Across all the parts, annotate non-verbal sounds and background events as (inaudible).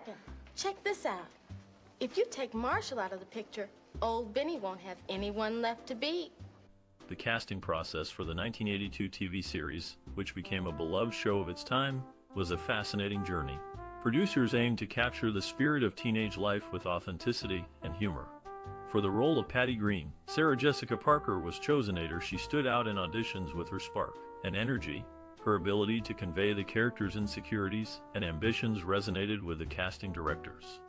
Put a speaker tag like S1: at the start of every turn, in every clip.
S1: second. Check this out. If you take Marshall out of the picture, old Benny won't have anyone left to beat.
S2: The casting process for the 1982 TV series, which became a beloved show of its time, was a fascinating journey. Producers aimed to capture the spirit of teenage life with authenticity and humor. For the role of Patty Greene, Sarah Jessica Parker was chosen after she stood out in auditions with her spark and energy. Her ability to convey the character's insecurities and ambitions resonated with the casting directors.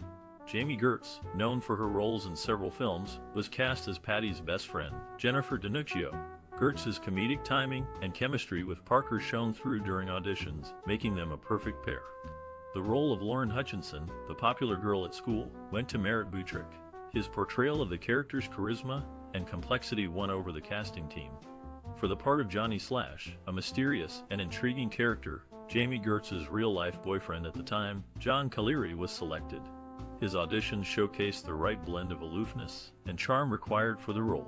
S2: Jami Gertz, known for her roles in several films, was cast as Patty's best friend, Jennifer DiNuccio. Gertz's comedic timing and chemistry with Parker shone through during auditions, making them a perfect pair. The role of Lauren Hutchinson, the popular girl at school, went to Merritt Butrick. His portrayal of the character's charisma and complexity won over the casting team. For the part of Johnny Slash, a mysterious and intriguing character, Jami Gertz's real-life boyfriend at the time, Jon Caliri, was selected. His auditions showcased the right blend of aloofness and charm required for the role.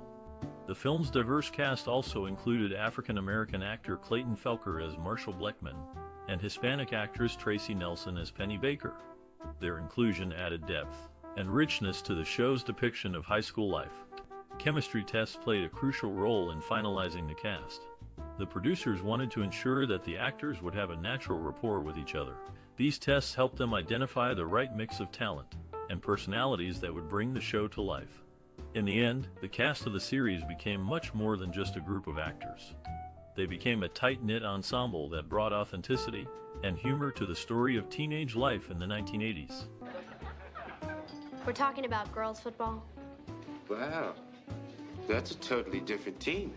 S2: The film's diverse cast also included African-American actor Clayton Felker as Marshall Blechtman and Hispanic actress Tracy Nelson as Penny Baker. Their inclusion added depth and richness to the show's depiction of high school life. Chemistry tests played a crucial role in finalizing the cast. The producers wanted to ensure that the actors would have a natural rapport with each other. These tests helped them identify the right mix of talent and personalities that would bring the show to life. In the end, the cast of the series became much more than just a group of actors. They became a tight-knit ensemble that brought authenticity and humor to the story of teenage life in the 1980s.
S3: We're talking about girls football.
S4: Wow. That's a totally different team.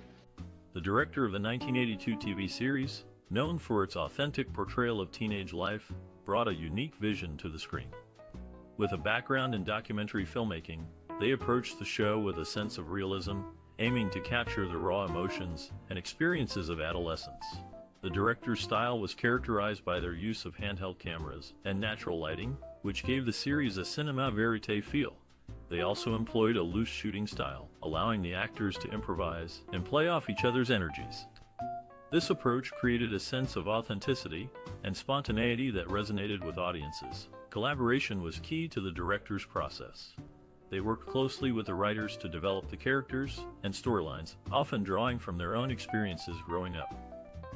S2: The director of the 1982 TV series, known for its authentic portrayal of teenage life, brought a unique vision to the screen. With a background in documentary filmmaking, they approached the show with a sense of realism, aiming to capture the raw emotions and experiences of adolescence. The director's style was characterized by their use of handheld cameras and natural lighting, which gave the series a cinema verite feel. They also employed a loose shooting style, allowing the actors to improvise and play off each other's energies. This approach created a sense of authenticity and spontaneity that resonated with audiences. Collaboration was key to the director's process. They worked closely with the writers to develop the characters and storylines, often drawing from their own experiences growing up.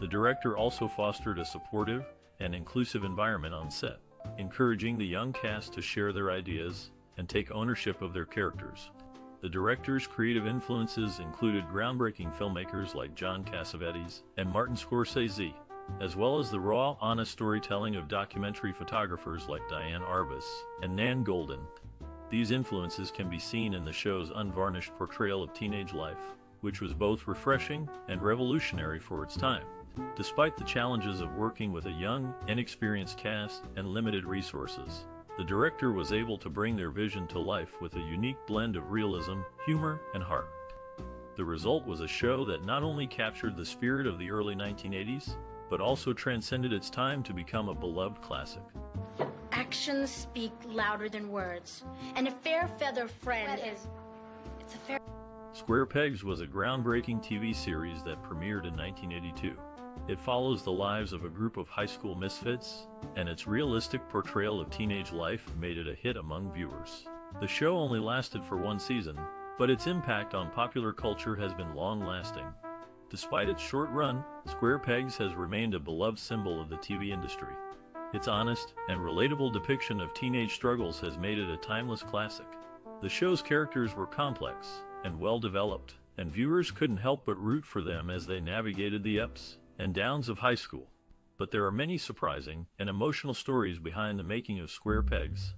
S2: The director also fostered a supportive and inclusive environment on set, encouraging the young cast to share their ideas and take ownership of their characters. The director's creative influences included groundbreaking filmmakers like John Cassavetes and Martin Scorsese, as well as the raw, honest storytelling of documentary photographers like Diane Arbus and Nan Goldin. These influences can be seen in the show's unvarnished portrayal of teenage life, which was both refreshing and revolutionary for its time. Despite the challenges of working with a young, inexperienced cast and limited resources, the director was able to bring their vision to life with a unique blend of realism, humor, and heart. The result was a show that not only captured the spirit of the early 1980s, but also transcended its time to become a beloved classic.
S3: Actions speak louder than words. And a fair feather friend is. It's a fair.
S2: Square Pegs was a groundbreaking TV series that premiered in 1982. It follows the lives of a group of high school misfits, and its realistic portrayal of teenage life made it a hit among viewers. The show only lasted for one season, but its impact on popular culture has been long-lasting. Despite its short run, Square Pegs has remained a beloved symbol of the TV industry. Its honest and relatable depiction of teenage struggles has made it a timeless classic. The show's characters were complex and well developed, and viewers couldn't help but root for them as they navigated the ups and downs of high school. But there are many surprising and emotional stories behind the making of Square Pegs.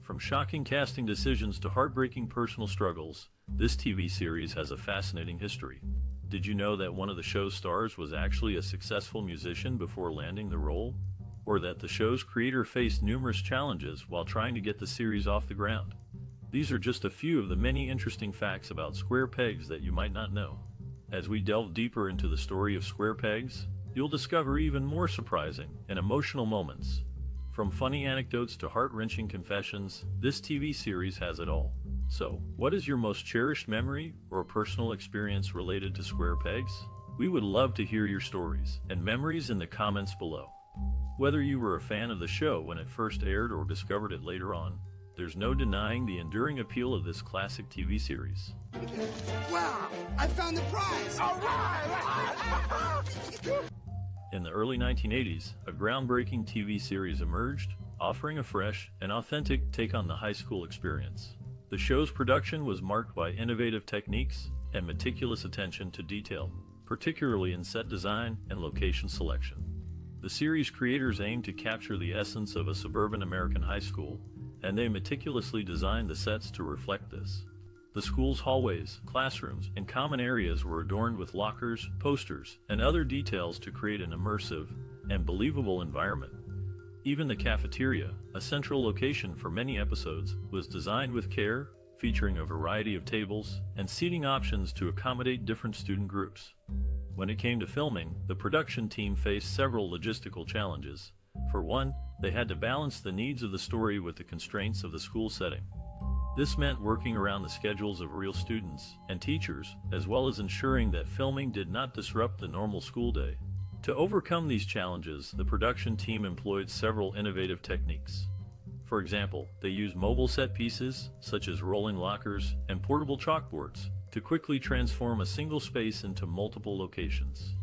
S2: From shocking casting decisions to heartbreaking personal struggles, this TV series has a fascinating history. Did you know that one of the show's stars was actually a successful musician before landing the role? Or that the show's creator faced numerous challenges while trying to get the series off the ground? These are just a few of the many interesting facts about Square Pegs that you might not know. As we delve deeper into the story of Square Pegs, you'll discover even more surprising and emotional moments. From funny anecdotes to heart-wrenching confessions, this TV series has it all. So, what is your most cherished memory or personal experience related to Square Pegs? We would love to hear your stories and memories in the comments below. Whether you were a fan of the show when it first aired or discovered it later on, there's no denying the enduring appeal of this classic TV series.
S5: Wow! I found the prize! All right! (laughs)
S2: In the early 1980s, a groundbreaking TV series emerged, offering a fresh and authentic take on the high school experience. The show's production was marked by innovative techniques and meticulous attention to detail, particularly in set design and location selection. The series creators aimed to capture the essence of a suburban American high school, and they meticulously designed the sets to reflect this. The school's hallways, classrooms, and common areas were adorned with lockers, posters, and other details to create an immersive and believable environment. Even the cafeteria, a central location for many episodes, was designed with care, featuring a variety of tables and seating options to accommodate different student groups. When it came to filming, the production team faced several logistical challenges. For one, they had to balance the needs of the story with the constraints of the school setting. This meant working around the schedules of real students and teachers, as well as ensuring that filming did not disrupt the normal school day. To overcome these challenges, the production team employed several innovative techniques. For example, they used mobile set pieces, such as rolling lockers and portable chalkboards, to quickly transform a single space into multiple locations.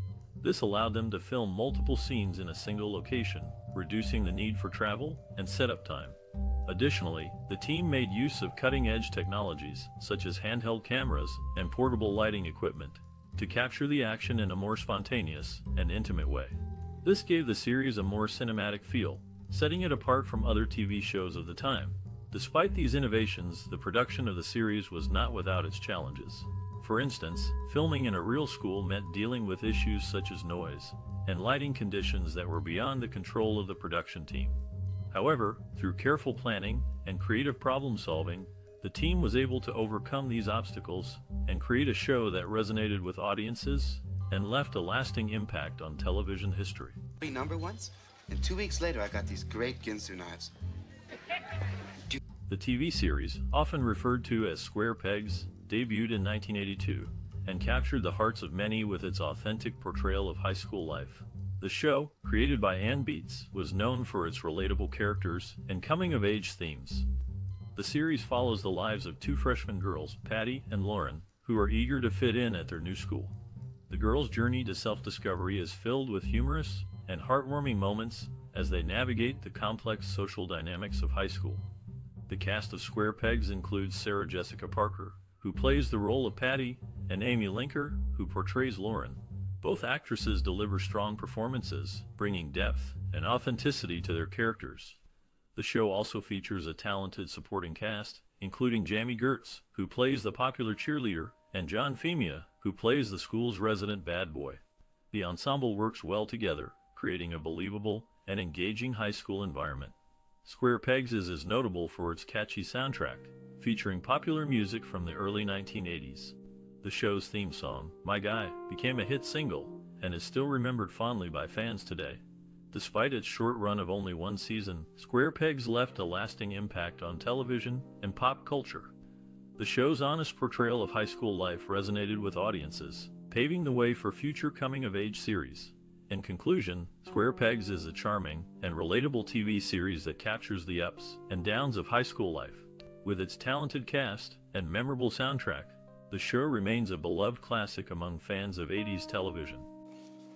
S2: This allowed them to film multiple scenes in a single location, reducing the need for travel and setup time. Additionally, the team made use of cutting-edge technologies, such as handheld cameras and portable lighting equipment, to capture the action in a more spontaneous and intimate way. This gave the series a more cinematic feel, setting it apart from other TV shows of the time. Despite these innovations, the production of the series was not without its challenges. For instance, filming in a real school meant dealing with issues such as noise and lighting conditions that were beyond the control of the production team. However, through careful planning and creative problem solving, the team was able to overcome these obstacles and create a show that resonated with audiences and left a lasting impact on television history.
S5: Number ones, and two weeks later I got these great Ginsu knives.
S2: The TV series, often referred to as Square Pegs, debuted in 1982 and captured the hearts of many with its authentic portrayal of high school life. The show, created by Anne Beatts, was known for its relatable characters and coming-of-age themes. The series follows the lives of two freshman girls, Patty and Lauren, who are eager to fit in at their new school. The girls' journey to self-discovery is filled with humorous and heartwarming moments as they navigate the complex social dynamics of high school. The cast of Square Pegs includes Sarah Jessica Parker, who plays the role of Patty, and Amy Linker, who portrays Lauren. Both actresses deliver strong performances, bringing depth and authenticity to their characters. The show also features a talented supporting cast, including Jami Gertz, who plays the popular cheerleader, and John Femia, who plays the school's resident bad boy. The ensemble works well together, creating a believable and engaging high school environment. Square Pegs is as notable for its catchy soundtrack, featuring popular music from the early 1980s. The show's theme song, My Guy, became a hit single and is still remembered fondly by fans today. Despite its short run of only one season, Square Pegs left a lasting impact on television and pop culture. The show's honest portrayal of high school life resonated with audiences, paving the way for future coming-of-age series. In conclusion, Square Pegs is a charming and relatable TV series that captures the ups and downs of high school life. With its talented cast and memorable soundtrack, the show remains a beloved classic among fans of 80s television.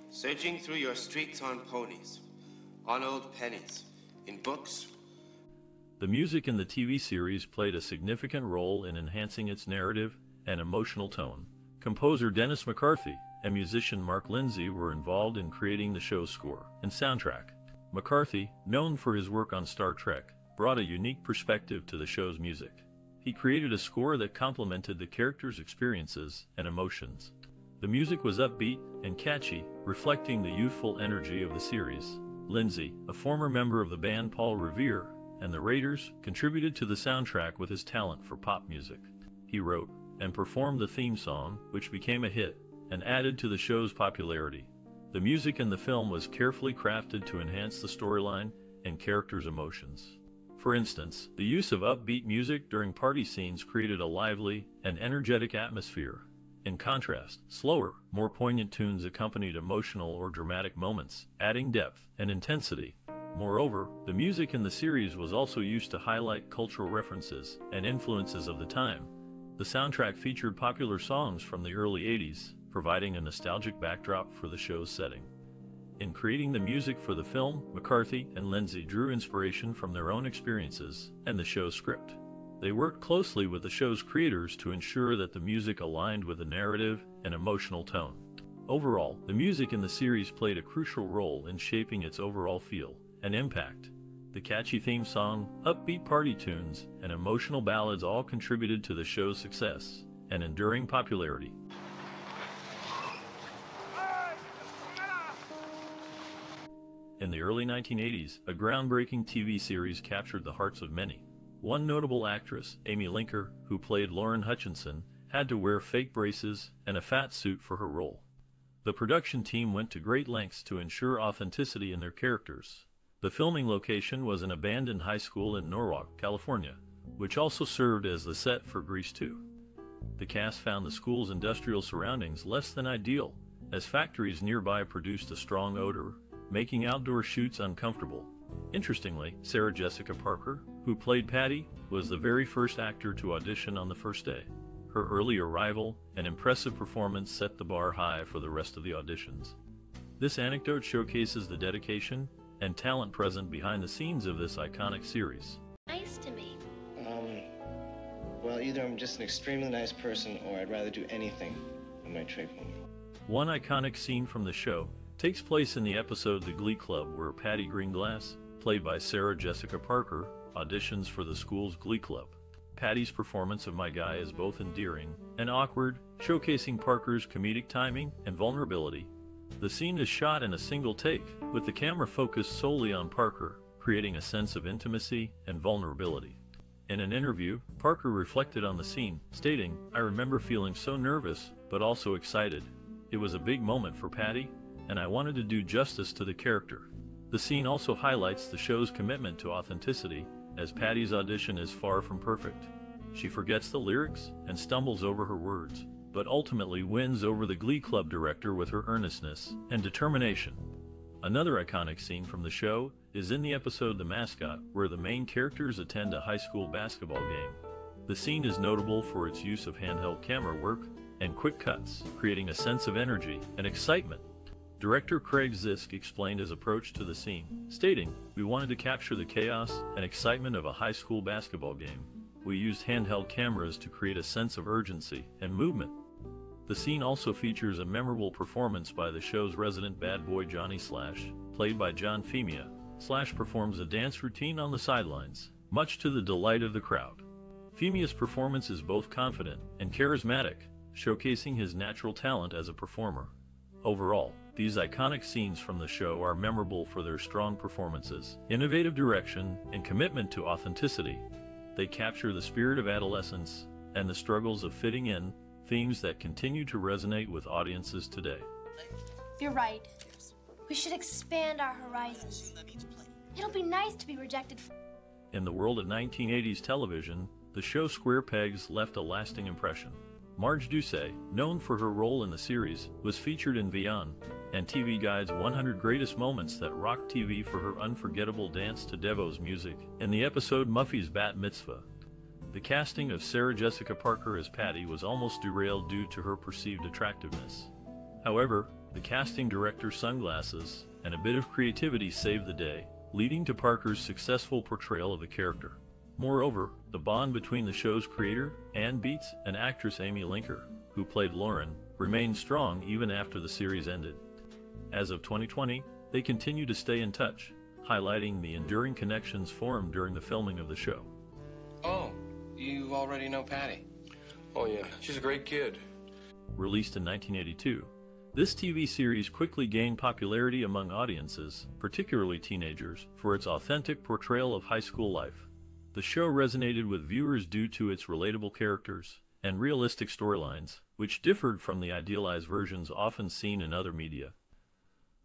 S4: Searching through your streets on ponies, on old pennies, in books.
S2: The music in the TV series played a significant role in enhancing its narrative and emotional tone. Composer Dennis McCarthy and musician Mark Lindsay were involved in creating the show's score and soundtrack. McCarthy, known for his work on Star Trek, brought a unique perspective to the show's music. He created a score that complemented the characters' experiences and emotions. The music was upbeat and catchy, reflecting the youthful energy of the series. Lindsay, a former member of the band Paul Revere, and the Raiders, contributed to the soundtrack with his talent for pop music. He wrote and performed the theme song, which became a hit and added to the show's popularity. The music in the film was carefully crafted to enhance the storyline and characters' emotions. For instance, the use of upbeat music during party scenes created a lively and energetic atmosphere. In contrast, slower, more poignant tunes accompanied emotional or dramatic moments, adding depth and intensity. Moreover, the music in the series was also used to highlight cultural references and influences of the time. The soundtrack featured popular songs from the early 80s, providing a nostalgic backdrop for the show's setting. In creating the music for the film, McCarthy and Lindsay drew inspiration from their own experiences and the show's script. They worked closely with the show's creators to ensure that the music aligned with the narrative and emotional tone. Overall, the music in the series played a crucial role in shaping its overall feel and impact. The catchy theme song, upbeat party tunes, and emotional ballads all contributed to the show's success and enduring popularity. In the early 1980s, a groundbreaking TV series captured the hearts of many. One notable actress, Amy Linker, who played Lauren Hutchinson, had to wear fake braces and a fat suit for her role. The production team went to great lengths to ensure authenticity in their characters. The filming location was an abandoned high school in Norwalk, California, which also served as the set for Grease 2. The cast found the school's industrial surroundings less than ideal, as factories nearby produced a strong odor, making outdoor shoots uncomfortable. Interestingly, Sarah Jessica Parker, who played Patty, was the very first actor to audition on the first day. Her early arrival and impressive performance set the bar high for the rest of the auditions. This anecdote showcases the dedication and talent present behind the scenes of this iconic series.
S3: Nice to me.
S6: Um, well, either I'm just an extremely nice person or I'd rather do anything in my trade moment.
S2: One iconic scene from the show takes place in the episode The Glee Club where Patty Greenglass, played by Sarah Jessica Parker, auditions for the school's Glee Club. Patty's performance of My Guy is both endearing and awkward, showcasing Parker's comedic timing and vulnerability. The scene is shot in a single take, with the camera focused solely on Parker, creating a sense of intimacy and vulnerability. In an interview, Parker reflected on the scene, stating, I remember feeling so nervous, but also excited. It was a big moment for Patty, and I wanted to do justice to the character. The scene also highlights the show's commitment to authenticity as Patty's audition is far from perfect. She forgets the lyrics and stumbles over her words, but ultimately wins over the Glee Club director with her earnestness and determination. Another iconic scene from the show is in the episode The Mascot, where the main characters attend a high school basketball game. The scene is notable for its use of handheld camera work and quick cuts, creating a sense of energy and excitement Director Craig Zisk explained his approach to the scene, stating, We wanted to capture the chaos and excitement of a high school basketball game. We used handheld cameras to create a sense of urgency and movement. The scene also features a memorable performance by the show's resident bad boy Johnny Slash, played by John Femia. Slash performs a dance routine on the sidelines, much to the delight of the crowd. Femia's performance is both confident and charismatic, showcasing his natural talent as a performer. Overall, these iconic scenes from the show are memorable for their strong performances, innovative direction, and commitment to authenticity. They capture the spirit of adolescence and the struggles of fitting in, themes that continue to resonate with audiences today.
S7: You're right. We should expand our horizons. It'll be nice to be rejected.
S2: In the world of 1980s television, the show Square Pegs left a lasting impression. Marj Dusay, known for her role in the series, was featured in Vyond, and TV Guide's 100 Greatest Moments that rocked TV for her unforgettable dance to Devo's music in the episode Muffy's Bat Mitzvah. The casting of Sarah Jessica Parker as Patty was almost derailed due to her perceived attractiveness. However, the casting director's sunglasses and a bit of creativity saved the day, leading to Parker's successful portrayal of the character. Moreover, the bond between the show's creator, Anne Beatts, and actress Amy Linker, who played Lauren, remained strong even after the series ended. As of 2020, they continue to stay in touch, highlighting the enduring connections formed during the filming of the show.
S6: Oh, you already know Patty.
S8: Oh, yeah. She's a great kid.
S2: Released in 1982, this TV series quickly gained popularity among audiences, particularly teenagers, for its authentic portrayal of high school life. The show resonated with viewers due to its relatable characters and realistic storylines, which differed from the idealized versions often seen in other media.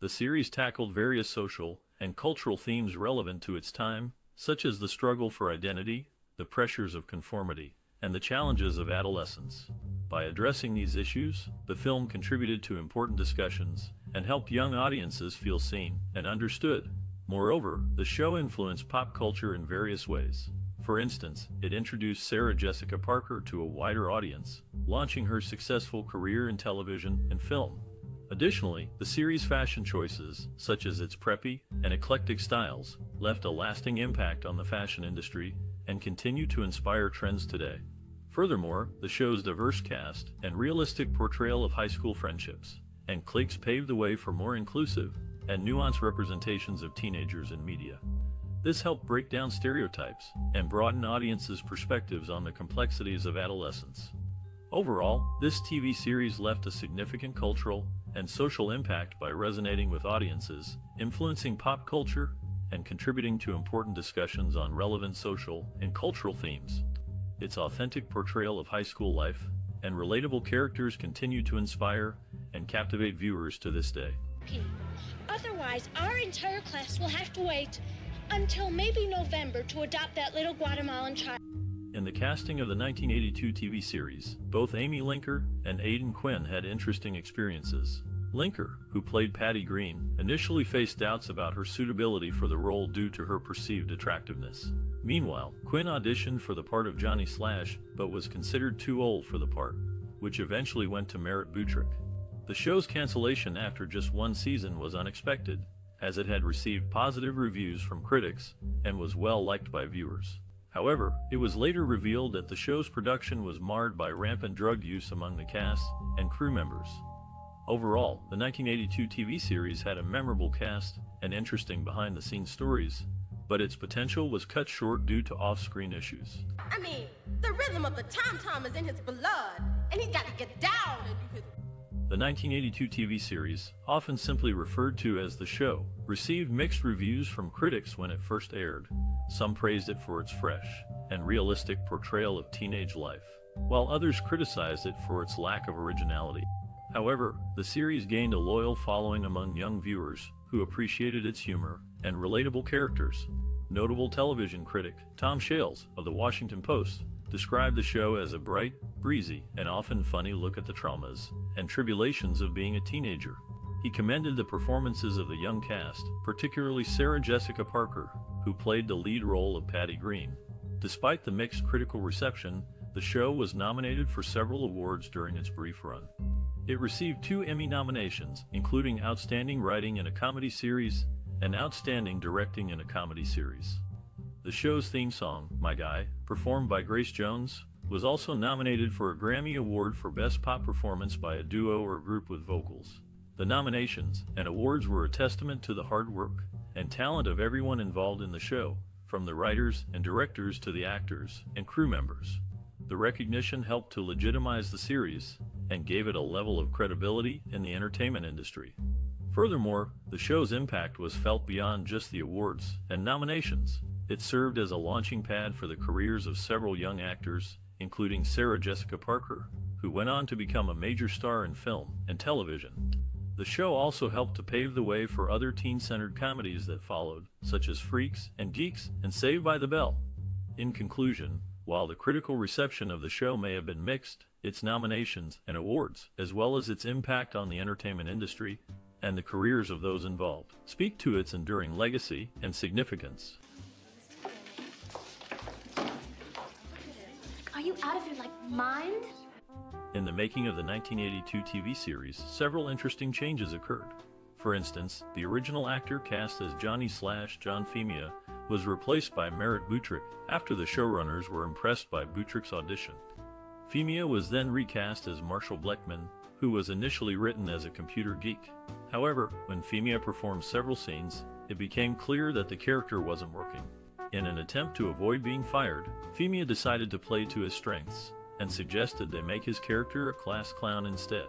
S2: The series tackled various social and cultural themes relevant to its time, such as the struggle for identity, the pressures of conformity, and the challenges of adolescence. By addressing these issues, the film contributed to important discussions and helped young audiences feel seen and understood. Moreover, the show influenced pop culture in various ways. For instance, it introduced Sarah Jessica Parker to a wider audience, launching her successful career in television and film. Additionally, the series' fashion choices, such as its preppy and eclectic styles, left a lasting impact on the fashion industry and continue to inspire trends today. Furthermore, the show's diverse cast and realistic portrayal of high school friendships and cliques paved the way for more inclusive and nuanced representations of teenagers in media. This helped break down stereotypes and broaden audiences' perspectives on the complexities of adolescence. Overall, this TV series left a significant cultural and social impact by resonating with audiences, influencing pop culture, and contributing to important discussions on relevant social and cultural themes. Its authentic portrayal of high school life and relatable characters continue to inspire and captivate viewers to this day.
S9: Otherwise, our entire class will have to wait until maybe November to adopt that little Guatemalan child.
S2: In the casting of the 1982 TV series, both Amy Linker and Aidan Quinn had interesting experiences. Linker, who played Patty Greene, initially faced doubts about her suitability for the role due to her perceived attractiveness. Meanwhile, Quinn auditioned for the part of Johnny Slash, but was considered too old for the part, which eventually went to Merritt Butrick. The show's cancellation after just one season was unexpected, as it had received positive reviews from critics and was well liked by viewers. However, it was later revealed that the show's production was marred by rampant drug use among the cast and crew members. Overall, the 1982 TV series had a memorable cast and interesting behind the scenes stories, but its potential was cut short due to off screen issues.
S1: I mean, the rhythm of the tom tom is in his blood, and he's got to get down and do his.
S2: The 1982 TV series, often simply referred to as The Show, received mixed reviews from critics when it first aired. Some praised it for its fresh and realistic portrayal of teenage life, while others criticized it for its lack of originality. However, the series gained a loyal following among young viewers who appreciated its humor and relatable characters. Notable television critic Tom Shales of The Washington Post described the show as a bright, breezy, and often funny look at the traumas and tribulations of being a teenager. He commended the performances of the young cast, particularly Sarah Jessica Parker, who played the lead role of Patty Greene. Despite the mixed critical reception, the show was nominated for several awards during its brief run. It received two Emmy nominations, including Outstanding Writing in a Comedy Series and Outstanding Directing in a Comedy Series. The show's theme song, My Guy, performed by Grace Jones, was also nominated for a Grammy Award for Best Pop Performance by a Duo or Group with Vocals. The nominations and awards were a testament to the hard work and talent of everyone involved in the show, from the writers and directors to the actors and crew members. The recognition helped to legitimize the series and gave it a level of credibility in the entertainment industry. Furthermore, the show's impact was felt beyond just the awards and nominations. It served as a launching pad for the careers of several young actors, including Sarah Jessica Parker, who went on to become a major star in film and television. The show also helped to pave the way for other teen centered comedies that followed, such as Freaks and Geeks and Saved by the Bell. In conclusion, while the critical reception of the show may have been mixed, its nominations and awards, as well as its impact on the entertainment industry and the careers of those involved, speak to its enduring legacy and significance.
S7: Are you out of your like mind?
S2: In the making of the 1982 TV series, several interesting changes occurred. For instance, the original actor cast as Johnny Slash John Femia was replaced by Merritt Butrick after the showrunners were impressed by Butrick's audition. Femia was then recast as Marshall Blechtman, who was initially written as a computer geek. However, when Femia performed several scenes, it became clear that the character wasn't working. In an attempt to avoid being fired, Femia decided to play to his strengths and suggested they make his character a class clown instead.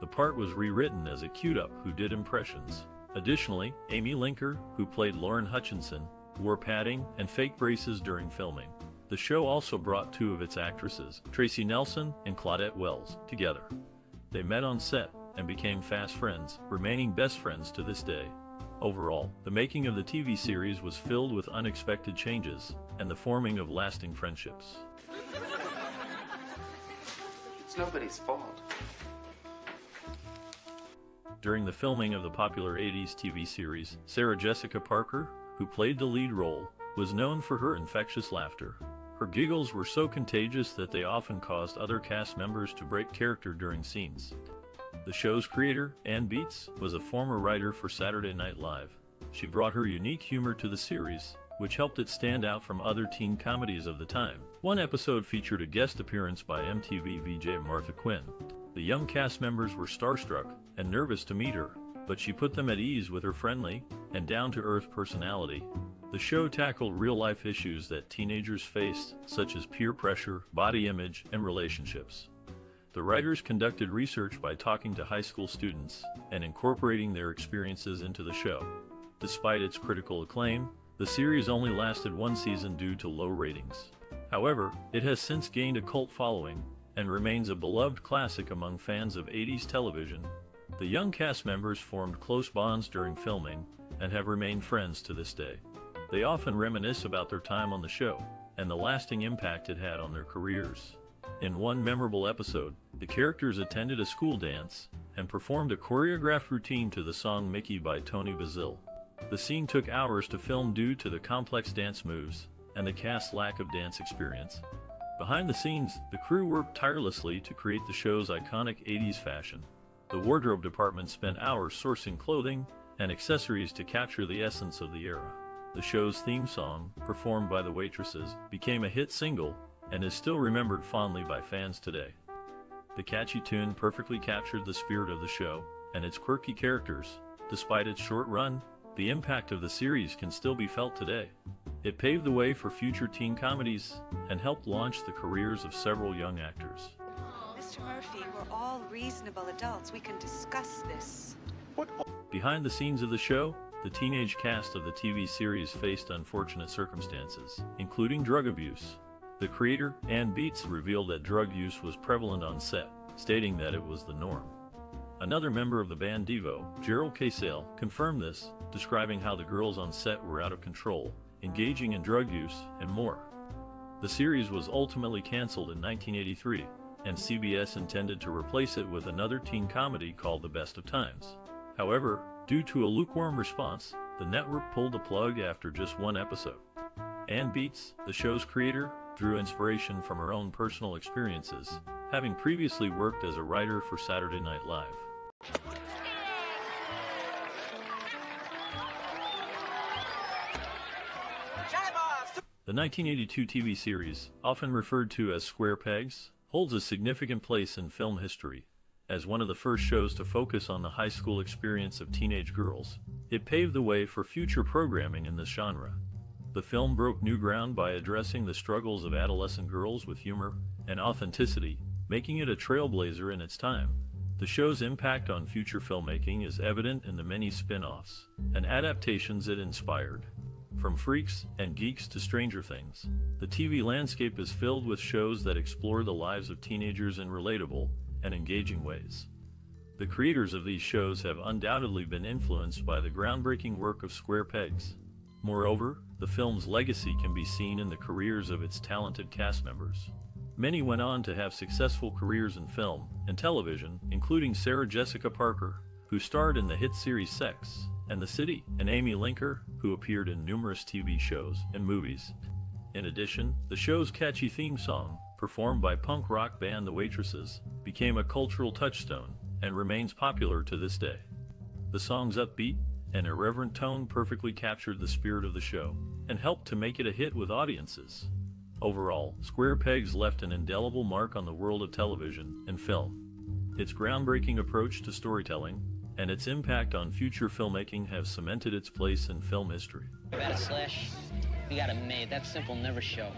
S2: The part was rewritten as a cute up who did impressions. Additionally, Amy Linker, who played Lauren Hutchinson, wore padding and fake braces during filming. The show also brought two of its actresses, Tracy Nelson and Claudette Wells, together. They met on set and became fast friends, remaining best friends to this day. Overall, the making of the TV series was filled with unexpected changes and the forming of lasting friendships.
S10: It's nobody's fault.
S2: During the filming of the popular 80s TV series, Sarah Jessica Parker, who played the lead role, was known for her infectious laughter. Her giggles were so contagious that they often caused other cast members to break character during scenes. The show's creator, Anne Beatts, was a former writer for Saturday Night Live. She brought her unique humor to the series, which helped it stand out from other teen comedies of the time. One episode featured a guest appearance by MTV VJ Martha Quinn. The young cast members were starstruck and nervous to meet her, but she put them at ease with her friendly and down to earth personality. The show tackled real life issues that teenagers faced, such as peer pressure, body image, and relationships. The writers conducted research by talking to high school students and incorporating their experiences into the show. Despite its critical acclaim, the series only lasted one season due to low ratings. However, it has since gained a cult following and remains a beloved classic among fans of 80s television. The young cast members formed close bonds during filming and have remained friends to this day. They often reminisce about their time on the show and the lasting impact it had on their careers. In one memorable episode, the characters attended a school dance and performed a choreographed routine to the song Mickey by Toni Basil. The scene took hours to film due to the complex dance moves and the cast's lack of dance experience. Behind the scenes, the crew worked tirelessly to create the show's iconic 80s fashion. The wardrobe department spent hours sourcing clothing and accessories to capture the essence of the era. The show's theme song, performed by the waitresses, became a hit single and is still remembered fondly by fans today. The catchy tune perfectly captured the spirit of the show and its quirky characters. Despite its short run, the impact of the series can still be felt today. It paved the way for future teen comedies and helped launch the careers of several young actors.
S10: Mr. Murphy, we're all reasonable adults. We can discuss this. What?
S2: Behind the scenes of the show, the teenage cast of the TV series faced unfortunate circumstances, including drug abuse. The creator, Anne Beatts, revealed that drug use was prevalent on set, stating that it was the norm. Another member of the band Devo, Gerald Casale, confirmed this, describing how the girls on set were out of control, engaging in drug use, and more. The series was ultimately canceled in 1983, and CBS intended to replace it with another teen comedy called The Best of Times. However, due to a lukewarm response, the network pulled the plug after just one episode. Anne Beatts, the show's creator, drew inspiration from her own personal experiences, having previously worked as a writer for Saturday Night Live. The 1982 TV series, often referred to as Square Pegs, holds a significant place in film history. As one of the first shows to focus on the high school experience of teenage girls, it paved the way for future programming in this genre. The film broke new ground by addressing the struggles of adolescent girls with humor and authenticity, making it a trailblazer in its time. The show's impact on future filmmaking is evident in the many spin offs and adaptations it inspired. From Freaks and Geeks to Stranger Things, the TV landscape is filled with shows that explore the lives of teenagers in relatable and engaging ways. The creators of these shows have undoubtedly been influenced by the groundbreaking work of Square Pegs. Moreover, the film's legacy can be seen in the careers of its talented cast members. Many went on to have successful careers in film and television, including Sarah Jessica Parker, who starred in the hit series Sex and the City, and Amy Linker, who appeared in numerous TV shows and movies. In addition, the show's catchy theme song, performed by punk rock band The Waitresses, became a cultural touchstone and remains popular to this day. The song's upbeat and irreverent tone perfectly captured the spirit of the show and helped to make it a hit with audiences. Overall, Square Pegs left an indelible mark on the world of television and film. Its groundbreaking approach to storytelling and its impact on future filmmaking have cemented its place in film history.
S11: We got a slash, we got a maid. That simple never show.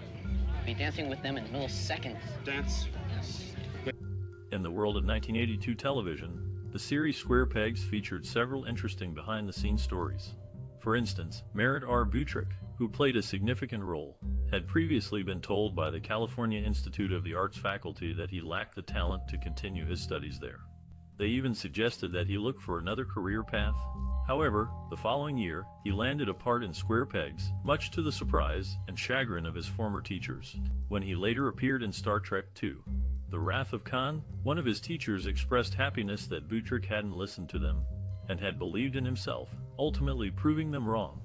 S11: Be dancing with them in milliseconds.
S8: Dance.
S2: In the world of 1982 television, the series Square Pegs featured several interesting behind the scenes stories. For instance, Merritt R. Butrick, who played a significant role, had previously been told by the California Institute of the Arts faculty that he lacked the talent to continue his studies there. They even suggested that he look for another career path. However, the following year, he landed a part in Square Pegs, much to the surprise and chagrin of his former teachers, when he later appeared in Star Trek II. The Wrath of Khan, one of his teachers expressed happiness that Butrick hadn't listened to them and had believed in himself, ultimately proving them wrong.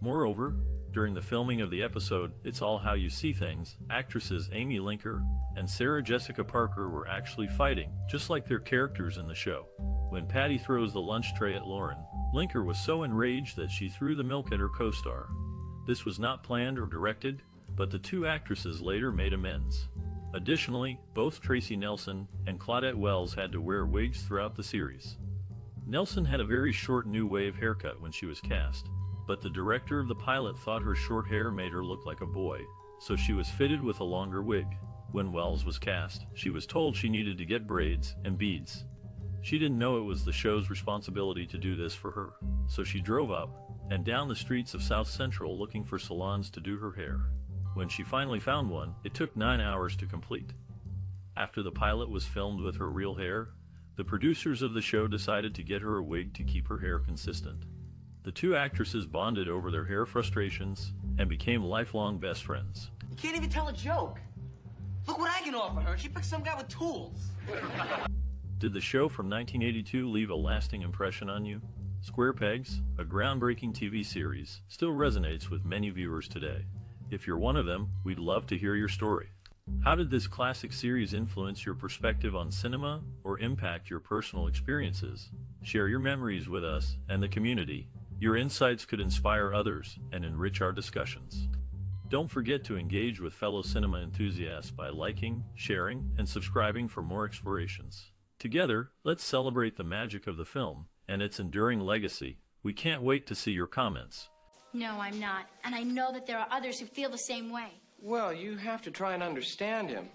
S2: Moreover, during the filming of the episode It's All How You See Things, actresses Amy Linker and Sarah Jessica Parker were actually fighting, just like their characters in the show. When Patty throws the lunch tray at Lauren, Linker was so enraged that she threw the milk at her co-star. This was not planned or directed, but the two actresses later made amends. Additionally, both Tracy Nelson and Claudette Wells had to wear wigs throughout the series. Nelson had a very short new wave haircut when she was cast, but the director of the pilot thought her short hair made her look like a boy, so she was fitted with a longer wig. When Wells was cast, she was told she needed to get braids and beads. She didn't know it was the show's responsibility to do this for her, so she drove up and down the streets of South Central looking for salons to do her hair. When she finally found one, it took nine hours to complete. After the pilot was filmed with her real hair, the producers of the show decided to get her a wig to keep her hair consistent. The two actresses bonded over their hair frustrations and became lifelong best friends.
S12: You can't even tell a joke. Look what I can offer her. She picked some guy with tools.
S2: Did the show from 1982 leave a lasting impression on you? Square Pegs, a groundbreaking TV series, still resonates with many viewers today. If you're one of them, we'd love to hear your story. How did this classic series influence your perspective on cinema or impact your personal experiences? Share your memories with us and the community. Your insights could inspire others and enrich our discussions. Don't forget to engage with fellow cinema enthusiasts by liking, sharing, and subscribing for more explorations. Together, let's celebrate the magic of the film and its enduring legacy. We can't wait to see your comments.
S3: No, I'm not. And I know that there are others who feel the same way.
S8: Well, you have to try and understand him.